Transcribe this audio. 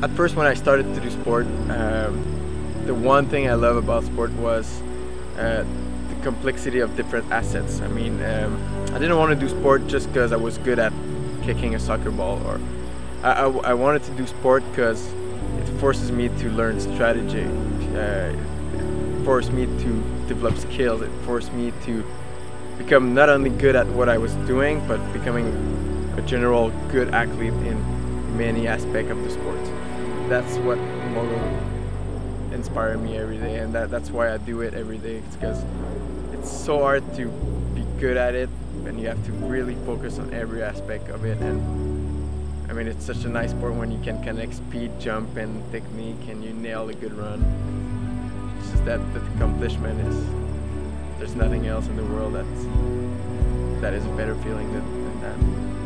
At first, when I started to do sport, um, the one thing I love about sport was uh, the complexity of different assets. I mean, um, I didn't want to do sport just because I was good at kicking a soccer ball, or I, I, I wanted to do sport because it forces me to learn strategy. Uh, it forced me to develop skills. It forced me to become not only good at what I was doing, but becoming a general good athlete in many aspects of the sport. That's what Mogul inspire me every day, and that, that's why I do it every day. It's because it's so hard to be good at it, and you have to really focus on every aspect of it. And I mean, it's such a nice sport when you can connect speed, jump, and technique, and you nail a good run. It's just that the accomplishment is there's nothing else in the world that's that is a better feeling than, than that.